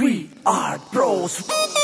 We are pros.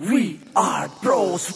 We are pros.